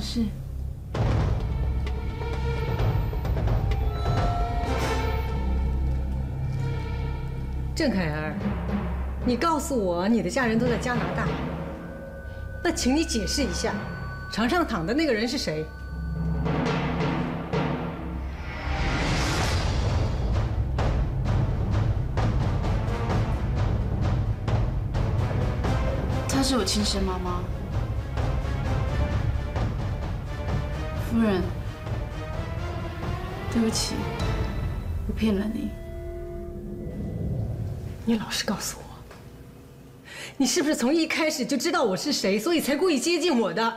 种事？郑凯儿，你告诉我你的家人都在加拿大，那请你解释一下，床上躺的那个人是谁？她是我亲生妈妈，夫人，对不起，我骗了你。你老实告诉我，你是不是从一开始就知道我是谁，所以才故意接近我的？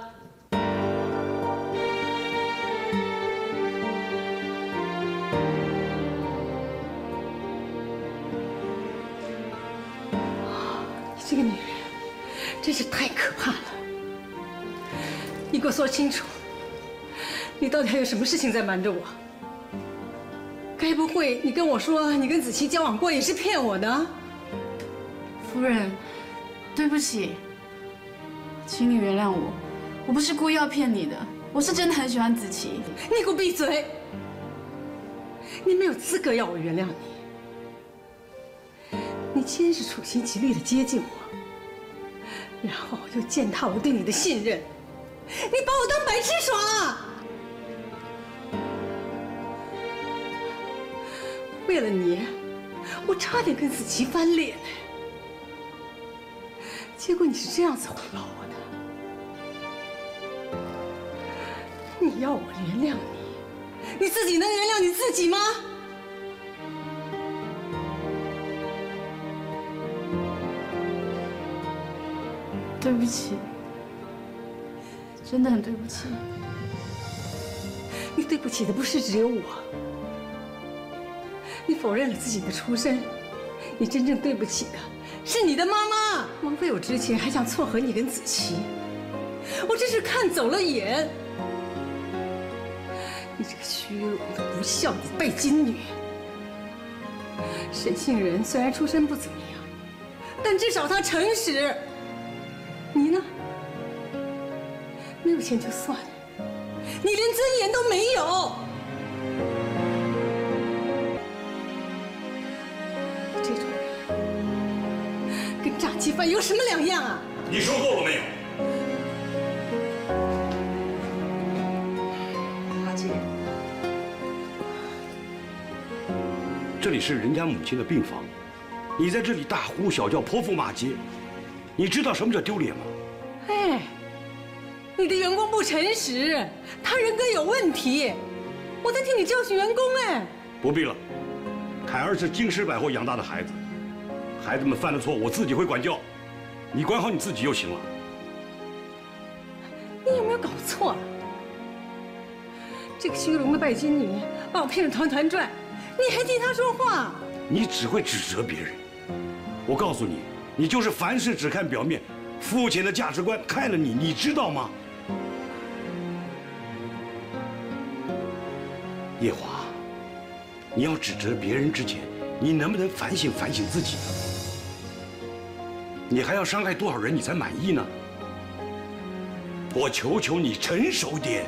你这个女人真是太可怕了！你给我说清楚，你到底还有什么事情在瞒着我？该不会你跟我说你跟子琪交往过也是骗我的？夫人，对不起，请你原谅我，我不是故意要骗你的，我是真的很喜欢子琪。你给我闭嘴！你没有资格要我原谅你。你先是处心积虑的接近我，然后又践踏我对你的信任，你把我当白痴耍！为了你，我差点跟子琪翻脸呢。结果你是这样子回报我的，你要我原谅你，你自己能原谅你自己吗？对不起，真的很对不起。你对不起的不是只有我，你否认了自己的出身，你真正对不起的是你的妈妈。枉费我之前还想撮合你跟子琪，我真是看走了眼。你这个虚荣的、不孝的拜金女！沈杏仁虽然出身不怎么样，但至少她诚实。你呢？没有钱就算了，你连尊严都没有。有什么两样啊？你说够了没有？华姐，这里是人家母亲的病房，你在这里大呼小叫、泼妇骂街，你知道什么叫丢脸吗？哎，你的员工不诚实，他人格有问题，我在替你教训员工哎。不必了，凯儿是京师百货养大的孩子，孩子们犯了错，我自己会管教，你管好你自己就行了。你有没有搞错？这个虚荣的拜金女把我骗得团团转，你还替她说话？你只会指责别人，我告诉你，你就是凡事只看表面，肤浅的价值观害了你，你知道吗？夜华，你要指责别人之前，你能不能反省反省自己呢？你还要伤害多少人你才满意呢？我求求你成熟点。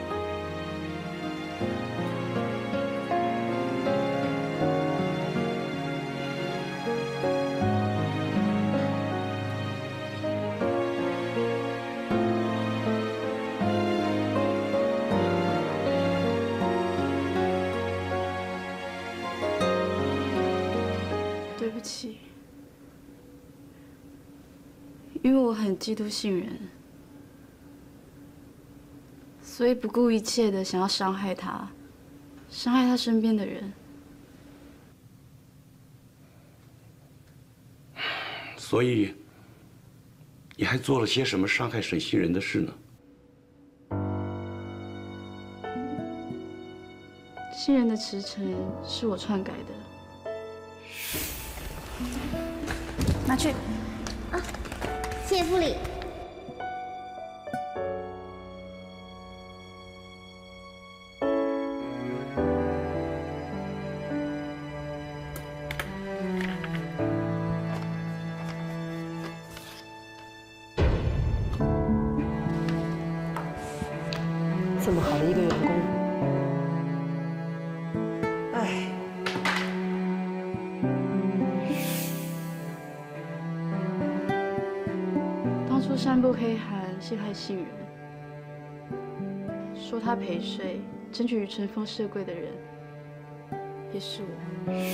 对不起，因为我很嫉妒杏仁，所以不顾一切的想要伤害他，伤害他身边的人。所以，你还做了些什么伤害沈杏仁的事呢？杏仁的驰骋是我篡改的，拿去。谢副理，这么好的一个员工。黑函陷害杏仁，说他陪睡，争取乘风社贵的人，也是我哎。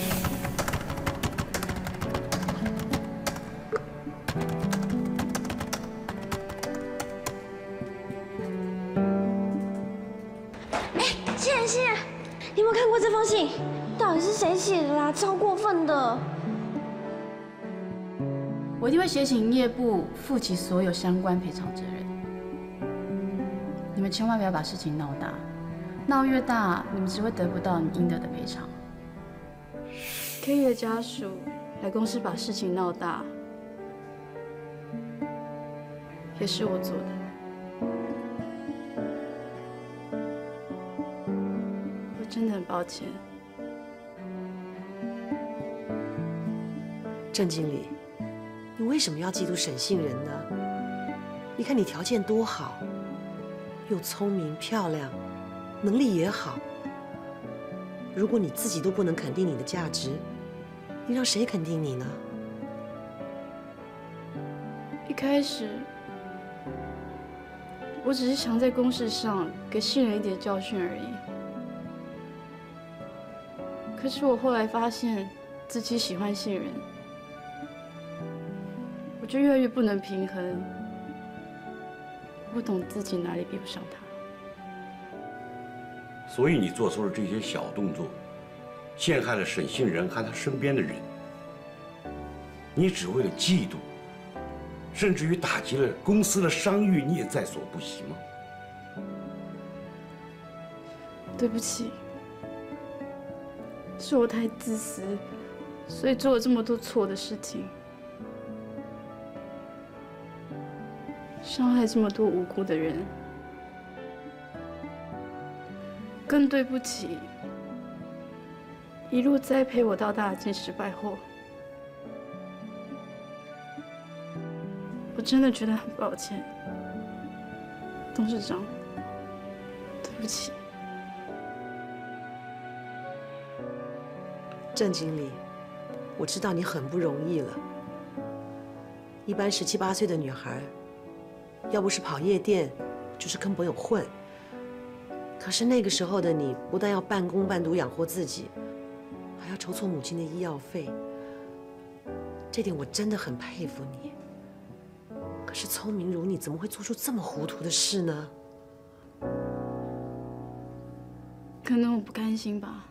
谢谢，你有没有看过这封信？到底是谁写的啦？超过分的！我一定会写请营业部负起所有相关赔偿责任。你们千万不要把事情闹大，闹越大，你们只会得不到你应得的赔偿。K 的家属来公司把事情闹大，也是我做的。我真的很抱歉。郑经理，你为什么要嫉妒沈杏仁呢？你看你条件多好，又聪明漂亮，能力也好。如果你自己都不能肯定你的价值，你让谁肯定你呢？一开始，我只是想在公事上给杏仁一点教训而已。可是我后来发现自己喜欢杏仁，就越来越不能平衡，不懂自己哪里比不上他。所以你做出了这些小动作，陷害了沈杏仁和他身边的人。你只为了嫉妒，甚至于打击了公司的商誉，你也在所不惜吗？对不起，是我太自私，所以做了这么多错的事情，伤害这么多无辜的人。更对不起一路栽培我到大的金石百货，我真的觉得很抱歉，董事长，对不起。郑经理，我知道你很不容易了。一般十七八岁的女孩，要不是跑夜店，就是跟朋友混。可是那个时候的你，不但要半工半读养活自己，还要筹措母亲的医药费。这点我真的很佩服你。可是聪明如你，怎么会做出这么糊涂的事呢？可能我不甘心吧。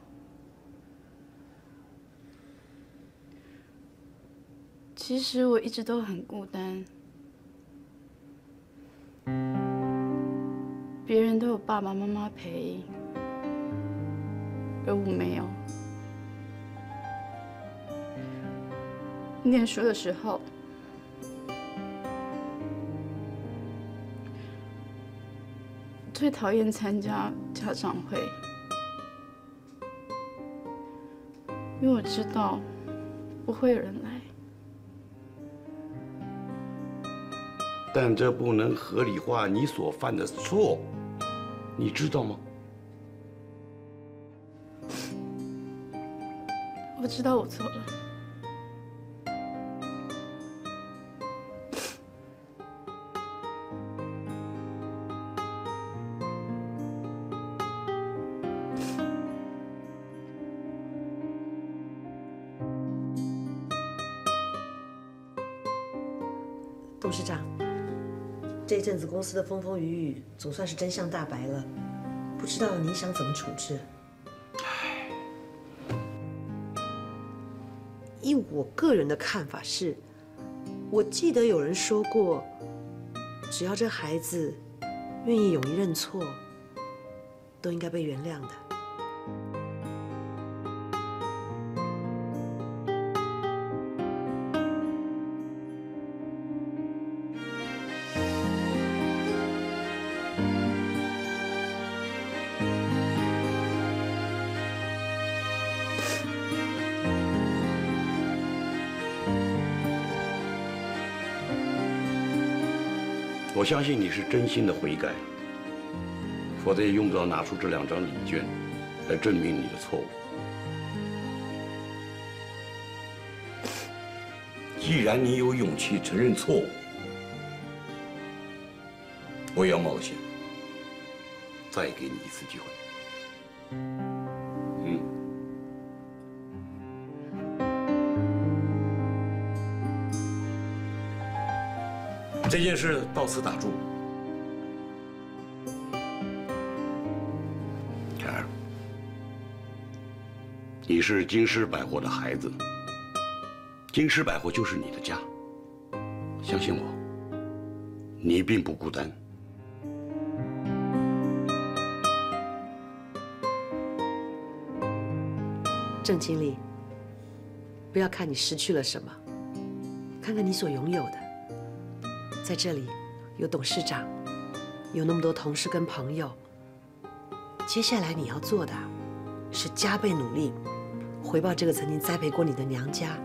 其实我一直都很孤单。别人都有爸爸妈妈陪，而我没有。念书的时候，最讨厌参加家长会，因为我知道不会有人来。但这不能合理化你所犯的错，你知道吗？我知道我错了。董事长，这阵子公司的风风雨雨总算是真相大白了，不知道您想怎么处置？依我个人的看法是，我记得有人说过，只要这孩子愿意勇于认错，都应该被原谅的。我相信你是真心的悔改，否则也用不着拿出这两张礼卷来证明你的错误。既然你有勇气承认错误，我也要冒险，再给你一次机会。这件事到此打住。凯儿，你是京师百货的孩子，京师百货就是你的家。相信我，你并不孤单。郑经理，不要看你失去了什么，看看你所拥有的。在这里，有董事长，有那么多同事跟朋友。接下来你要做的，是加倍努力，回报这个曾经栽培过你的娘家。